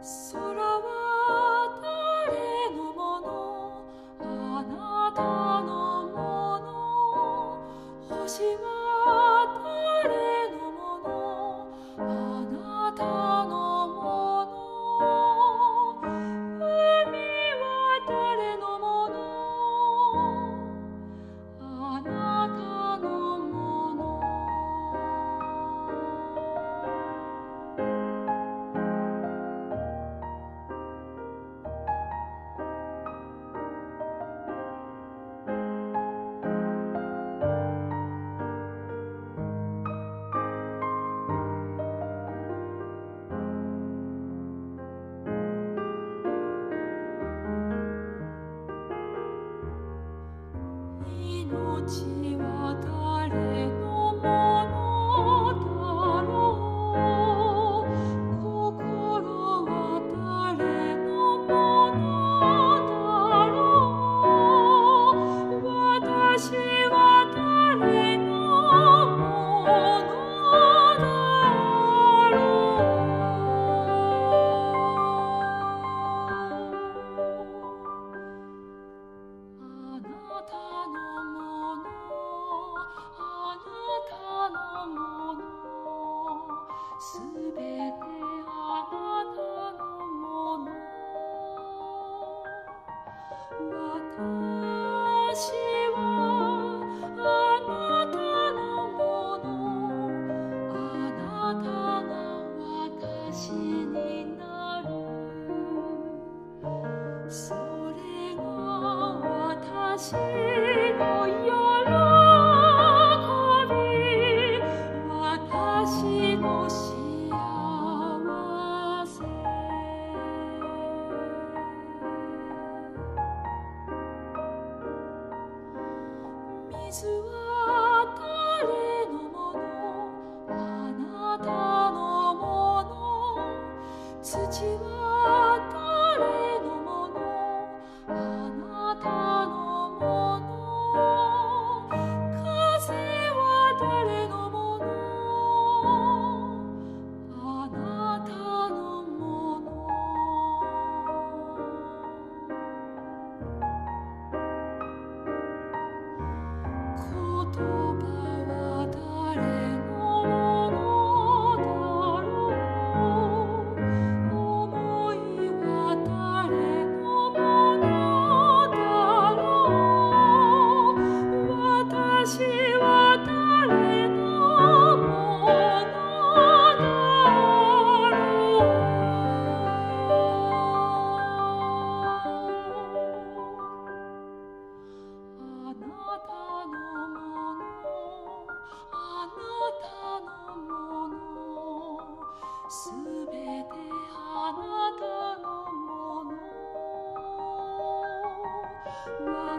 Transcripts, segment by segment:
So ちは誰の to us.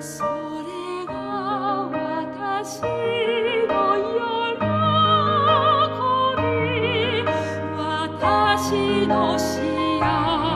私の幸せ